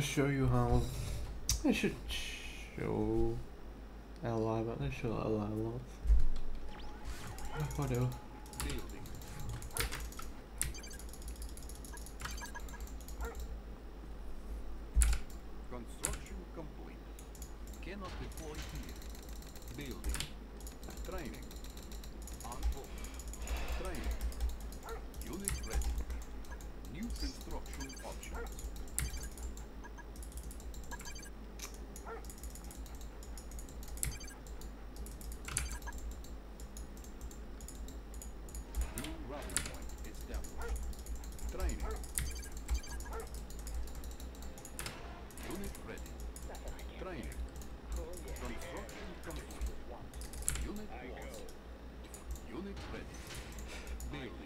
show you how I should show ally, but I show ally a lot. Whatever. son. You know what? I just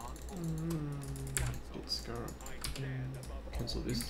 Oh, win. cancel this.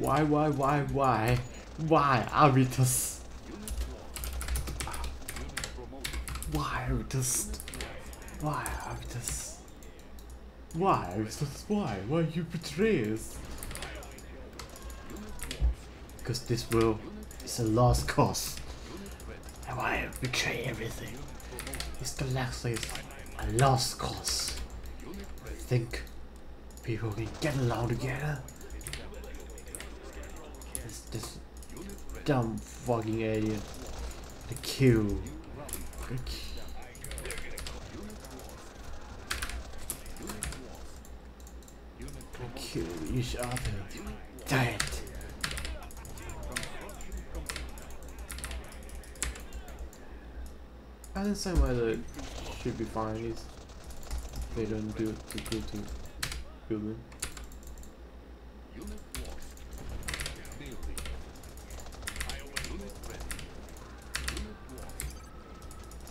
Why, why, why, why? Why, Avitus? Why, Avitus? Why, Avitus? Why, Avitus? Why? Why you betray us? Because this world is a lost cause. And why betray everything? This galaxy is a lost cause. I Think people can get along together? This dumb fucking idiot. The Q. The Q. The Q each other. Dead. I understand why the should be fine is they don't do it to go to building.